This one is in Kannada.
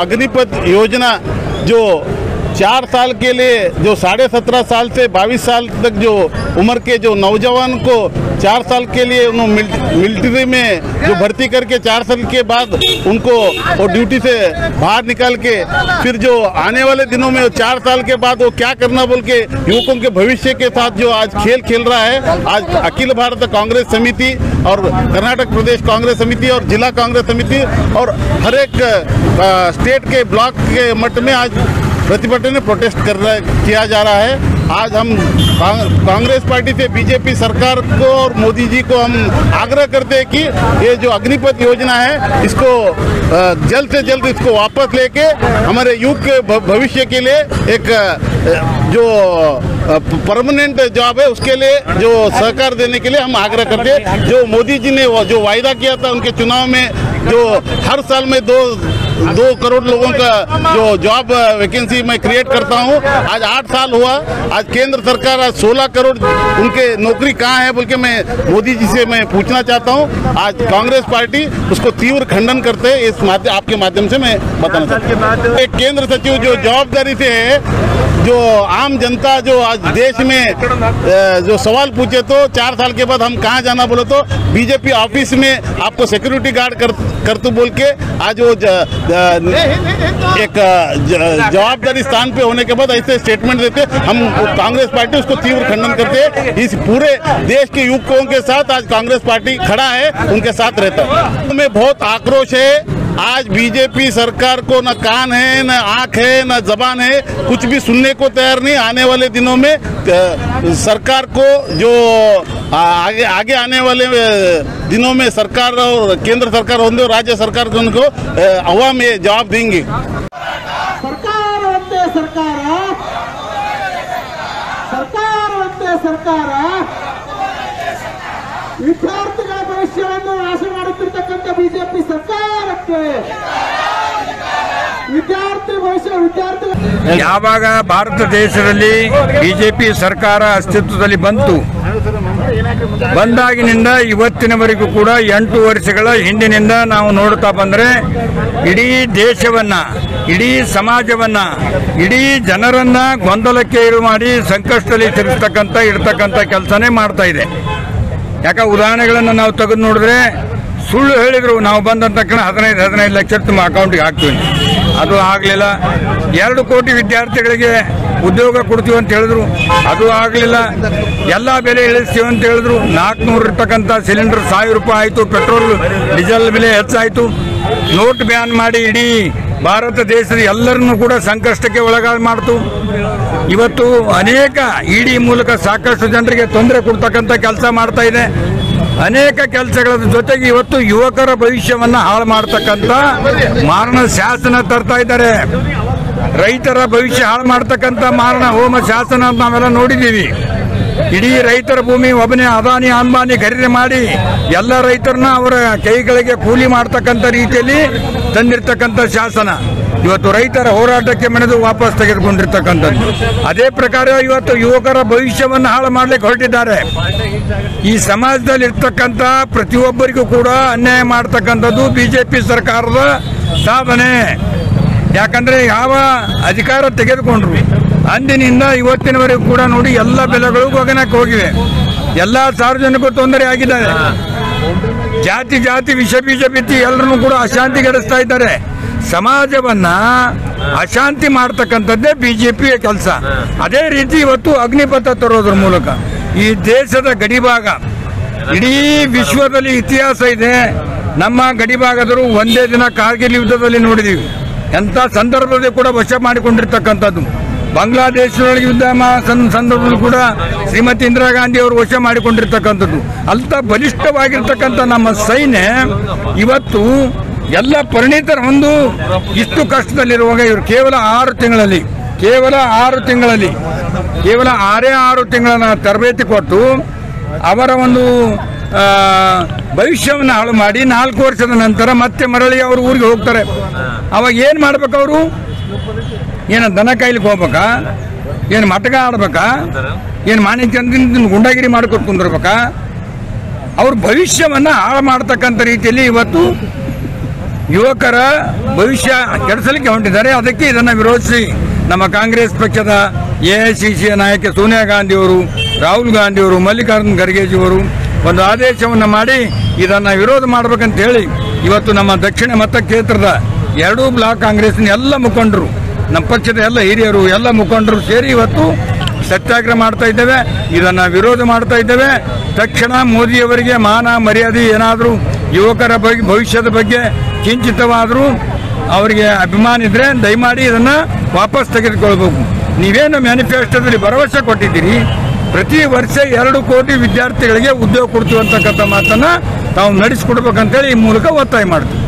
अग्निपथ योजना जो चार साल के लिए, जो साढ़े सत्रह साल से बाईस साल तक जो उम्र के जो नौजवान को चार साल के लिए उन्होंने मिल- मिलिट्री में जो भर्ती करके चार साल के बाद उनको वो ड्यूटी से बाहर निकाल के, फिर जो आने वाले दिनों में चार साल के बाद वो क्या करना बोल के युवकों के भविष्य के साथ जो आज खेल खेल रहा है, आज अखिल भारत कांग्रेस समिति और कर्नाटक प्रदेश कांग्रेस समिति और जिला कांग्रेस समिति और हर एक स्टेट के ब्लॉक के मट में आज प्रतिभटन प्रोटेस्ट कर रहा किया जा रहा है। आज हम कांग्रेस पार्टी से बीजेपी सरकार को और मोदी जी को हम आग्रह करते हैं कि ये जो अग्निपथ योजना है, इसको जल्द से जल्द इसको वापस लेके हमारे युग के भविष्य के लिए एक जो परमानेंट जॉब है, उसके लिए जो सहकार देने के लिए हम आग्रह करते हैं। जो मोदी जी ने जो वायदा किया था, उनके चुनाव में जो हर साल में दो दो करोड़ लोगों का जो जॉब वैकेंसी मैं क्रिएट करता हूँ। आज आठ साल हुआ। आज केंद्र सरकार आज सोलह करोड़ उनके नौकरी कहाँ है बोल के मैं मोदी जी से मैं पूछना चाहता हूँ। आज कांग्रेस पार्टी उसको तीव्र खंडन करते इस माध्यम आपके माध्यम से मैं बताना चाहता हूँ। एक केंद्र सचिव जो जवाबदारी से है, जो आम जनता जो आज देश में जो सवाल पूछे तो चार साल के बाद हम कहाँ जाना बोले तो बीजेपी ऑफ़िस में आपको सिक्योरिटी गार्ड कर कर तू बोल के आज वो एक जवाबदारी स्थान पे होने के बाद ऐसे स्टेटमेंट देते हम कांग्रेस पार्टी उसको तीव्र खंडन करते हैं। इस पूरे देश के युवकों के साथ आज कांग्रेस पार्टी खड़ा है, उनके साथ रहता है। में बहुत आक्रोश है। आज बीजेपी सरकार को न कान है, न आँख है, न जबान है। कुछ भी सुनने को तैयार नहीं। आने वाले दिनों में सरकार को जो आगे आगे आने वाले अ, दिनों में सरकार और केंद्र सरकार होंगे और राज्य सरकार को उनको अ, अवाम ये जवाब देंगे ಸರ್ಕಾರ ಒಂದೇ ಸರ್ಕಾರ ಸರ್ಕಾರ ಒಂದೇ ಸರ್ಕಾರ ವಿದ್ಯಾರ್ಥಿಗಳ ಭವಿಷ್ಯವನ್ನು ನಾಶ ಮಾಡುತ್ತಿರ್ತಕ್ಕಂಥ ಬಿಜೆಪಿ ಸರ್ಕಾರಕ್ಕೆ ವಿದ್ಯಾರ್ಥಿ ಭವಿಷ್ಯ ವಿದ್ಯಾರ್ಥಿಗಳ ಯಾವಾಗ ಭಾರತ ದೇಶದಲ್ಲಿ ಬಿಜೆಪಿ ಸರ್ಕಾರ ಅಸ್ತಿತ್ವದಲ್ಲಿ ಬಂತು ಬಂದಾಗಿನಿಂದ ಇವತ್ತಿನವರೆಗೂ ಕೂಡ ಎಂಟು ವರ್ಷಗಳ ಹಿಂದಿನಿಂದ ನಾವು ನೋಡ್ತಾ ಬಂದರೆ ಇಡೀ ದೇಶವನ್ನ, ಇಡೀ ಸಮಾಜವನ್ನ, ಇಡೀ ಜನರನ್ನ ಗೊಂದಲಕ್ಕೆ ಇರು ಮಾಡಿ ಸಂಕಷ್ಟದಲ್ಲಿ ತಿರುಗಿಸ್ತಕ್ಕಂಥ, ಇಡ್ತಕ್ಕಂಥ ಕೆಲಸನೇ ಮಾಡ್ತಾ ಇದೆ. ಯಾಕ ಉದಾಹರಣೆಗಳನ್ನು ನಾವು ತೆಗೆದು ನೋಡಿದ್ರೆ ಸುಳ್ಳು ಹೇಳಿದ್ರು, ನಾವು ಬಂದ ತಕ್ಷಣ ಹದಿನೈದು ಹದಿನೈದು ಲಕ್ಷ ತುಂಬ ಅಕೌಂಟಿಗೆ ಹಾಕ್ತೀವಿ. ಅದು ಆಗಲಿಲ್ಲ. ಎರಡು ಕೋಟಿ ವಿದ್ಯಾರ್ಥಿಗಳಿಗೆ ಉದ್ಯೋಗ ಕೊಡ್ತೀವಿ ಅಂತ ಹೇಳಿದ್ರು. ಅದು ಆಗಲಿಲ್ಲ. ಎಲ್ಲ ಬೆಲೆ ಇಳಿಸ್ತೀವಿ ಅಂತ ಹೇಳಿದ್ರು. ನಾಲ್ಕುನೂರು ಇರ್ತಕ್ಕಂಥ ಸಿಲಿಂಡರ್ ಸಾವಿರ ರೂಪಾಯಿ ಆಯಿತು, ಪೆಟ್ರೋಲ್, ಡೀಸೆಲ್ ಬೆಲೆ ಹೆಚ್ಚಾಯಿತು. ನೋಟ್ ಬ್ಯಾನ್ ಮಾಡಿ ಇಡೀ ಭಾರತ ದೇಶದ ಎಲ್ಲರನ್ನೂ ಕೂಡ ಸಂಕಷ್ಟಕ್ಕೆ ಒಳಗಾಗಿ ಮಾಡ್ತು. ಇವತ್ತು ಅನೇಕ ಇಡಿ ಮೂಲಕ ಸಾಕಷ್ಟು ಜನರಿಗೆ ತೊಂದರೆ ಕೊಡ್ತಕ್ಕಂಥ ಕೆಲಸ ಮಾಡ್ತಾ ಇದೆ. ಅನೇಕ ಕೆಲಸಗಳ ಜೊತೆಗೆ ಇವತ್ತು ಯುವಕರ ಭವಿಷ್ಯವನ್ನು ಹಾಳು ಮಾಡ್ತಕ್ಕಂಥ ಮಾರಣ ಶಾಸನ ತರ್ತಾ ಇದ್ದಾರೆ. ರೈತರ ಭವಿಷ್ಯ ಹಾಳು ಮಾಡ್ತಕ್ಕಂಥ ಮಾರಣ ಹೋಮ ಶಾಸನ ನಾವೆಲ್ಲ ನೋಡಿದ್ದೀವಿ. ಇಡೀ ರೈತರ ಭೂಮಿ ಒಬ್ಬನೇ ಅದಾನಿ ಅಂಬಾನಿ ಖರೀದಿ ಮಾಡಿ ಎಲ್ಲ ರೈತರನ್ನ ಅವರ ಕೈಗಳಿಗೆ ಕೂಲಿ ಮಾಡ್ತಕ್ಕಂಥ ರೀತಿಯಲ್ಲಿ ತಂದಿರ್ತಕ್ಕಂಥ ಶಾಸನ. ಇವತ್ತು ರೈತರ ಹೋರಾಟಕ್ಕೆ ಮನೆದು ವಾಪಸ್ ತೆಗೆದುಕೊಂಡಿರ್ತಕ್ಕಂಥದ್ದು. ಅದೇ ಪ್ರಕಾರ ಇವತ್ತು ಯುವಕರ ಭವಿಷ್ಯವನ್ನು ಹಾಳು ಮಾಡ್ಲಿಕ್ಕೆ ಹೊರಟಿದ್ದಾರೆ. ಈ ಸಮಾಜದಲ್ಲಿ ಇರ್ತಕ್ಕಂಥ ಪ್ರತಿಯೊಬ್ಬರಿಗೂ ಕೂಡ ಅನ್ಯಾಯ ಮಾಡ್ತಕ್ಕಂಥದ್ದು ಬಿಜೆಪಿ ಸರ್ಕಾರದ ಸಾಧನೆ. ಯಾಕಂದ್ರೆ ಯಾವ ಅಧಿಕಾರ ತೆಗೆದುಕೊಂಡ್ರು. ಅಂದಿನಿಂದ ಇವತ್ತಿನವರೆಗೂ ಕೂಡ ನೋಡಿ ಎಲ್ಲ ಬೆಲೆಗಳು ಗಗನಕ್ಕೆ ಹೋಗಿವೆ. ಎಲ್ಲ ಸಾರ್ವಜನಿಕರು ತೊಂದರೆ ಆಗಿದ್ದಾರೆ. ಜಾತಿ ಜಾತಿ ವಿಷ ಬೀಜ ಬಿತ್ತಿ ಎಲ್ಲರನ್ನು ಕೂಡ ಅಶಾಂತಿಗೆಡಿಸ್ತಾ ಇದ್ದಾರೆ. ಸಮಾಜವನ್ನ ಅಶಾಂತಿ ಮಾಡ್ತಕ್ಕಂಥದ್ದೇ ಬಿಜೆಪಿಯ ಕೆಲಸ. ಅದೇ ರೀತಿ ಇವತ್ತು ಅಗ್ನಿಪಥ ತರೋದ್ರ ಮೂಲಕ. ಈ ದೇಶದ ಗಡಿಭಾಗ. ಇಡೀ ವಿಶ್ವದಲ್ಲಿ ಇತಿಹಾಸ ಇದೆ. ನಮ್ಮ ಗಡಿಭಾಗದರು ಒಂದೇ ದಿನ ಕಾರ್ಗಿಲ್ ಯುದ್ಧದಲ್ಲಿ ನೋಡಿದೀವಿ. ಎಂಥ ಸಂದರ್ಭದಲ್ಲಿ ಕೂಡ ವಶ ಮಾಡಿಕೊಂಡಿರ್ತಕ್ಕಂಥದ್ದು. ಬಾಂಗ್ಲಾದೇಶದೊಳಗೆ ಯುದ್ಧ ಸಂದರ್ಭದಲ್ಲಿ ಕೂಡ ಶ್ರೀಮತಿ ಇಂದಿರಾ ಗಾಂಧಿ ಅವರು ವಶ ಮಾಡಿಕೊಂಡಿರ್ತಕ್ಕಂಥದ್ದು. ಅಂತ ಬಲಿಷ್ಠವಾಗಿರ್ತಕ್ಕಂಥ ನಮ್ಮ ಸೈನ್ಯ ಇವತ್ತು ಎಲ್ಲ ಪರಿಣಿತರ ಒಂದು ಇಷ್ಟು ಕಷ್ಟದಲ್ಲಿರುವಾಗ ಇವರು ಕೇವಲ ಆರು ತಿಂಗಳಲ್ಲಿ, ಕೇವಲ ಆರು ತಿಂಗಳಲ್ಲಿ, ಕೇವಲ ಆರೇ ಆರು ತಿಂಗಳನ್ನ ತರಬೇತಿ ಕೊಟ್ಟು ಅವರ ಒಂದು ಭವಿಷ್ಯವನ್ನು ಹಾಳು ಮಾಡಿ ನಾಲ್ಕು ವರ್ಷದ ನಂತರ ಮತ್ತೆ ಮರಳಿ ಅವರು ಊರಿಗೆ ಹೋಗ್ತಾರೆ. ಅವಾಗ ಏನು ಮಾಡ್ಬೇಕು ಅವರು? ಏನು ದನ ಕಾಯ್ಲಿಕ್ಕೆ ಹೋಗ್ಬೇಕಾ? ಏನು ಮಟಕ ಆಡ್ಬೇಕಾ? ಏನು ಮಾಣಿಕ್ಯ ಗುಂಡಾಗಿರಿ ಮಾಡ್ಕೊಂಡು ಕುಂದಿರ್ಬೇಕಾ? ಅವ್ರ ಭವಿಷ್ಯವನ್ನು ಹಾಳು ಮಾಡ್ತಕ್ಕಂಥ ರೀತಿಯಲ್ಲಿ ಇವತ್ತು ಯುವಕರ ಭವಿಷ್ಯ ಕೆಡಿಸಲಿಕ್ಕೆ ಹೊಂಟಿದ್ದಾರೆ. ಅದಕ್ಕೆ ಇದನ್ನು ವಿರೋಧಿಸಿ ನಮ್ಮ ಕಾಂಗ್ರೆಸ್ ಪಕ್ಷದ ಎ ಐ ಸಿ ಸಿಯ ನಾಯಕ ಸೋನಿಯಾ ಗಾಂಧಿಯವರು, ರಾಹುಲ್ ಗಾಂಧಿಯವರು, ಮಲ್ಲಿಕಾರ್ಜುನ್ ಖರ್ಗೆಜಿಯವರು ಒಂದು ಆದೇಶವನ್ನು ಮಾಡಿ ಇದನ್ನು ವಿರೋಧ ಮಾಡಬೇಕಂತ ಹೇಳಿ ಇವತ್ತು ನಮ್ಮ ದಕ್ಷಿಣ ಮತ ಕ್ಷೇತ್ರದ ಎರಡೂ ಬ್ಲಾಕ್ ಕಾಂಗ್ರೆಸ್ನ ಎಲ್ಲ ಮುಖಂಡರು, ನಮ್ಮ ಪಕ್ಷದ ಎಲ್ಲ ಹಿರಿಯರು, ಎಲ್ಲ ಮುಖಂಡರು ಸೇರಿ ಇವತ್ತು ಸತ್ಯಾಗ್ರಹ ಮಾಡ್ತಾ ಇದ್ದೇವೆ. ಇದನ್ನ ವಿರೋಧ ಮಾಡ್ತಾ ಇದ್ದೇವೆ. ತಕ್ಷಣ ಮೋದಿಯವರಿಗೆ ಮಾನ, ಮರ್ಯಾದೆ ಏನಾದರೂ ಯುವಕರ ಬಗ್ಗೆ ಭವಿಷ್ಯದ ಬಗ್ಗೆ ಕಿಂಚಿತವಾದರೂ ಅವರಿಗೆ ಅಭಿಮಾನ ಇದ್ರೆ ದಯಮಾಡಿ ಇದನ್ನ ವಾಪಸ್ ತೆಗೆದುಕೊಳ್ಬೇಕು. ನೀವೇನು ಮ್ಯಾನಿಫೆಸ್ಟೋದಲ್ಲಿ ಭರವಸೆ ಕೊಟ್ಟಿದ್ದೀರಿ. ಪ್ರತಿ ವರ್ಷ ಎರಡು ಕೋಟಿ ವಿದ್ಯಾರ್ಥಿಗಳಿಗೆ ಉದ್ಯೋಗ ಕೊಡ್ತೀವಿ ಅಂತಕ್ಕಂಥ ಮಾತನ್ನ ತಾವು ನಡೆಸಿಕೊಡ್ಬೇಕಂತೇಳಿ ಈ ಮೂಲಕ ಒತ್ತಾಯ ಮಾಡ್ತೀವಿ.